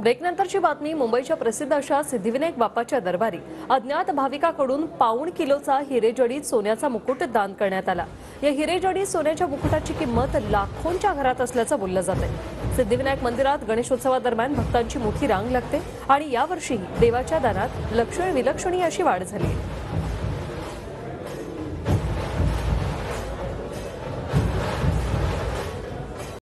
ब्रेकनंतरची बातमी मुंबईच्या प्रसिद्ध अशा सिद्धिविनायक बाप्पाच्या दरबारी. अज्ञात भाविकाकडून पाऊण किलोचा हिरेजडीत सोन्याचा मुकुट दान करण्यात आला. या हिरेजडीत सोन्याच्या मुकुटाची किंमत लाखोंच्या घरात असल्याचं बोललं जात आहे सिद्धिविनायक मंदिरात गणेशोत्सवादरम्यान भक्तांची मोठी रांग लागते आणि यावर्षीही देवाच्या दानात लक्षण विलक्षणी अशी वाढ झाली आहे.